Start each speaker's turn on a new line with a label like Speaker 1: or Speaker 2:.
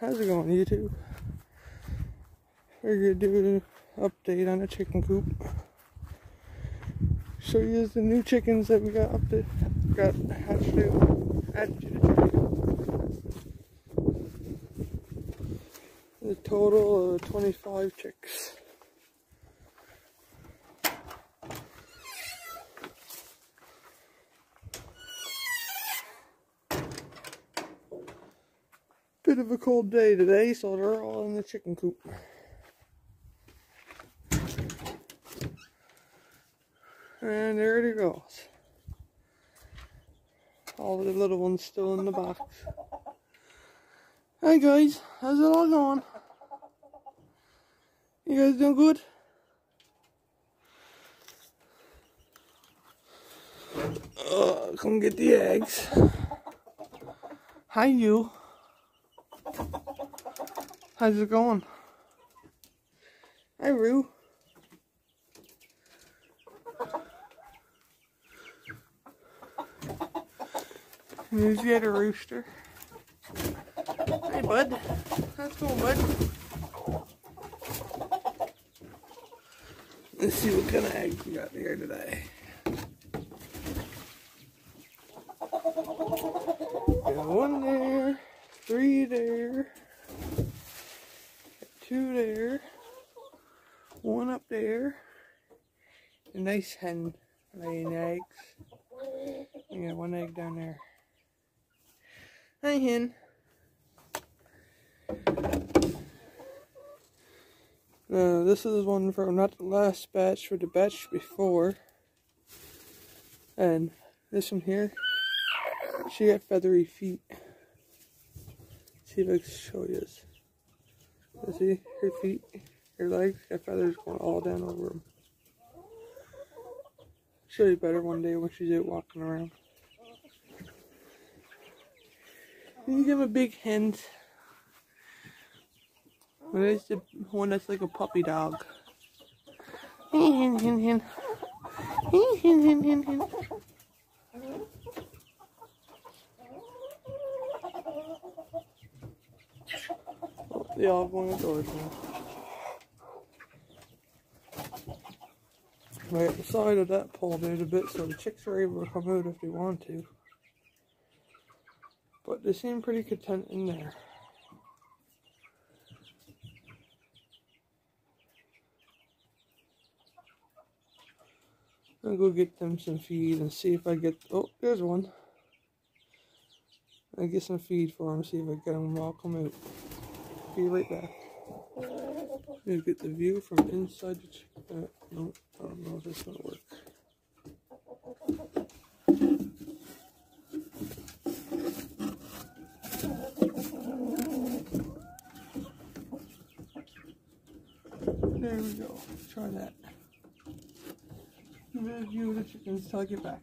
Speaker 1: how's it going, YouTube? We're gonna do an update on the chicken coop. Show you the new chickens that we got up to, got hatched to, added to the chicken. A total of 25 chicks. Bit of a cold day today, so they're all in the chicken coop. And there it goes. All the little ones still in the box. Hi guys, how's it all going? You guys doing good? Uh, come get the eggs. Hi you. How's it going? Hi Roo. Here's yet a rooster. Hey bud. How's it going, bud? Let's see what kind of eggs we got here today. Got one there, three there, two there, one up there, a nice hen laying eggs. We got one egg down there. Hi hen. Now this is one from not the last batch, but the batch before. And this one here, she got feathery feet. see if I can show you this. See her feet, her legs got feathers going all down over them. Show you better one day when she's out walking around. You give a big hint. Where's the one that's like a puppy dog? They all going indoors now. Right, the side of that pulled out a bit so the chicks are able to come out if they want to. But they seem pretty content in there. I'll go get them some feed and see if I get. Oh, there's one. I get some feed for them, see if I get them all come out. Be right back. Gonna get the view from inside the. Uh, no, I don't know if this is gonna work. There we go. Try that. Give me a view the chickens till I get back.